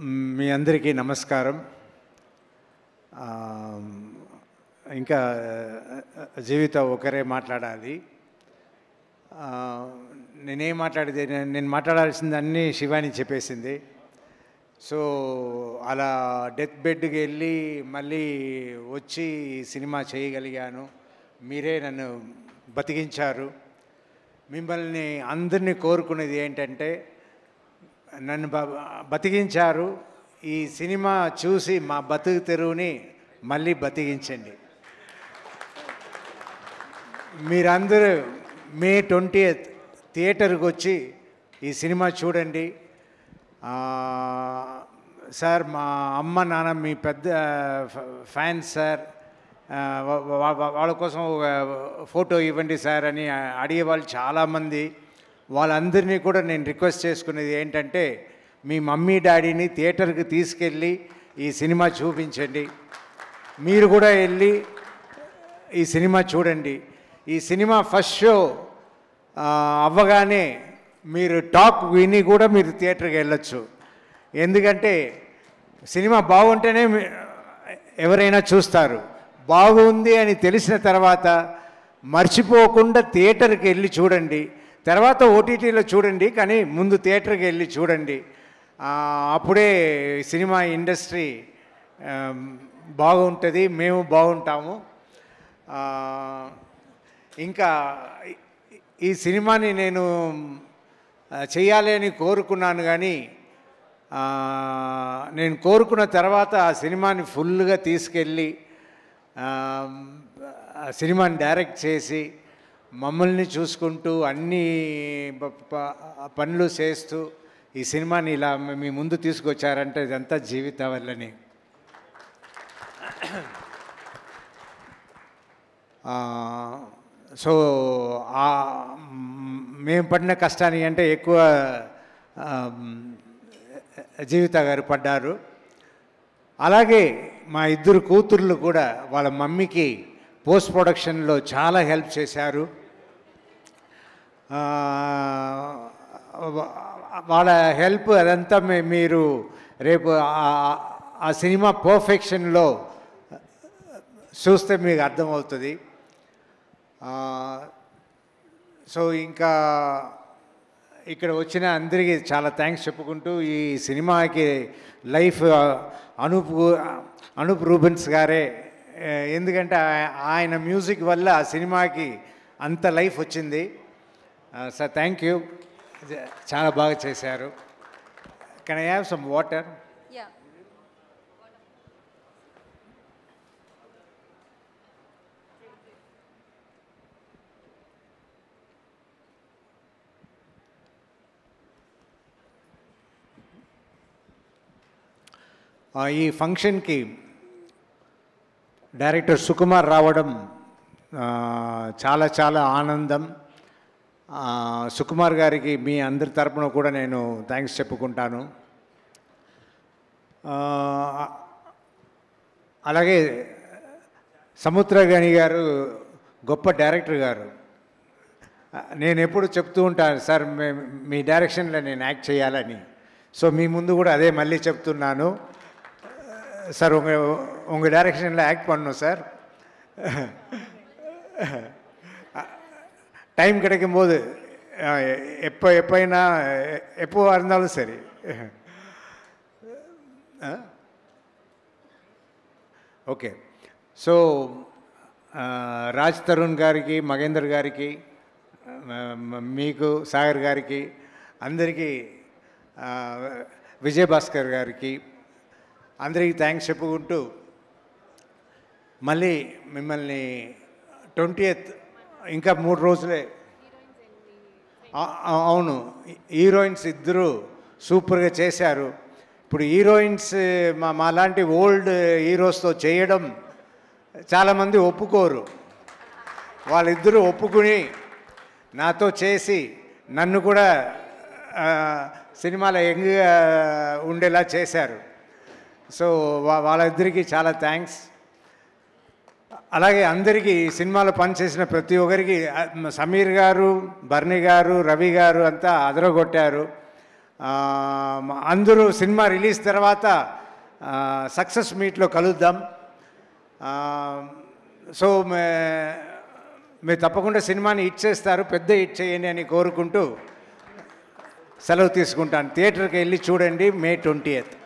మీ అందరికీ నమస్కారం. ఇంకా జీవిత ఒకరే మాట్లాడాలి. నేనేం మాట్లాడేది నేను- మాట్లాడాల్సింది అన్నీ శివాని చెప్పేసింది. సో అలా డెత్ బెడ్కి వెళ్ళి మళ్ళీ వచ్చి సినిమా చేయగలిగాను. మీరే నన్ను బతికించారు. మిమ్మల్ని అందరినీ కోరుకునేది ఏంటంటే నన్ను బతికించారు. ఈ సినిమా చూసి మా బతుకు తెరువుని మళ్ళీ బతికించండి. మీరందరూ మే ట్వంటీ థియేటర్కి వచ్చి ఈ సినిమా చూడండి. సార్ మా అమ్మ నాన్న మీ పెద్ద ఫ్యాన్స్ సార్ వాళ్ళ కోసం ఒక ఫోటో ఇవ్వండి సార్ అని అడిగే వాళ్ళు చాలామంది. వాళ్ళందరినీ కూడా నేను రిక్వెస్ట్ చేసుకునేది ఏంటంటే మీ మమ్మీ డాడీని థియేటర్కి తీసుకెళ్ళి ఈ సినిమా చూపించండి. మీరు కూడా వెళ్ళి ఈ సినిమా చూడండి. ఈ సినిమా ఫస్ట్ షో అవ్వగానే మీరు టాక్ విని కూడా మీరు థియేటర్కి వెళ్ళొచ్చు. ఎందుకంటే సినిమా బాగుంటేనే ఎవరైనా చూస్తారు. బాగుంది అని తెలిసిన తర్వాత మర్చిపోకుండా థియేటర్కి వెళ్ళి చూడండి. తర్వాత ఓటీటీలో చూడండి కానీ ముందు థియేటర్కి వెళ్ళి చూడండి. అప్పుడే సినిమా ఇండస్ట్రీ బాగుంటుంది మేము బాగుంటాము. ఇంకా ఈ- సినిమాని నేను చేయాలి అని కోరుకున్నాను కానీ నేను కోరుకున్న తర్వాత ఆ సినిమాని ఫుల్గా తీసుకెళ్ళి సినిమాని డైరెక్ట్ చేసి మమ్మల్ని చూసుకుంటూ అన్ని పనులు చేస్తూ ఈ సినిమాని ఇలా మీ ముందు తీసుకొచ్చారంటే ఇదంతా జీవిత వల్లని. సో మేము పడిన కష్టానికి అంటే ఎక్కువ జీవిత గారు పడ్డారు. అలాగే మా ఇద్దరు కూతుర్లు కూడా వాళ్ళ మమ్మీకి పోస్ట్ ప్రొడక్షన్లో చాలా హెల్ప్ చేశారు. వాళ్ళ హెల్ప్ అదంతా మీరు రేపు ఆ- సినిమా పర్ఫెక్షన్లో చూస్తే మీకు అర్థమవుతుంది. సో ఇంకా ఇక్కడ వచ్చిన అందరికీ చాలా థ్యాంక్స్ చెప్పుకుంటూ ఈ సినిమాకి లైఫ్ అనూప్ అనూప్ రూబెన్స్ గారే ఎందుకంటే ఆయన మ్యూజిక్ వల్ల ఆ సినిమాకి అంత లైఫ్ వచ్చింది. సార్ థ్యాంక్ యూ చాలా బాగా చేశారు. Can I have some water ఈ ఫంక్షన్కి డైరెక్టర్ సుకుమార్ రావడం ఆ, చాలా చాలా ఆనందం. సుకుమార్ గారికి మీ అందరి తరపున కూడా నేను థ్యాంక్స్ చెప్పుకుంటాను ఆ, అలాగే సముద్రగని గారు గొప్ప డైరెక్టర్ గారు నేను ఎప్పుడు చెప్తూ ఉంటాను సార్ మే- మీ డైరెక్షన్లో నేను యాక్ట్ చేయాలని సో మీ ముందు కూడా అదే మళ్ళీ చెప్తున్నాను சார் உங்கள் உங்கள் டைரக்ஷனில் ஆக்ட் பண்ணணும் சார் டைம் கிடைக்கும்போது அஹ், எப்போ எப்போனா எப்போவா இருந்தாலும் சரி ఓకే సో ఆ, రాజ్ తరుణ్ గారికి మగేందర్ గారికి ఆ, మ- మీకు సాగర్ గారికి అందరికీ ఆ, విజయభాస్కర్ గారికి అందరికీ థ్యాంక్స్ చెప్పుకుంటూ మళ్ళీ మిమ్మల్ని ట్వంటీ ఇంకా మూడు రోజులే. అవును. హీరోయిన్స్ ఇద్దరు సూపర్గా చేశారు. ఇప్పుడు హీరోయిన్స్ మా మాలాంటి ఓల్డ్ హీరోస్తో చేయడం చాలామంది ఒప్పుకోరు. వాళ్ళిద్దరూ ఒప్పుకుని నాతో చేసి నన్ను కూడా సినిమాలో యంగ్గా ఉండేలా చేశారు. సో వాళ్ళిద్దరికీ చాలా థ్యాంక్స్. అలాగే అందరికీ సినిమాలో పనిచేసిన ప్రతి ఒక్కరికి సమీర్ గారు బర్ని గారు రవి గారు అంతా అదరగొట్టారు. అందరూ సినిమా రిలీజ్ తర్వాత సక్సెస్ మీట్లో కలుద్దాం. సో మే మీరు తప్పకుండా సినిమాని ఇచ్చేస్తారు చేస్తారు పెద్ద హిట్ చేయండి అని కోరుకుంటూ సెలవు తీసుకుంటాను. థియేటర్కి వెళ్ళి చూడండి మే ట్వంటీ ఎయిత్.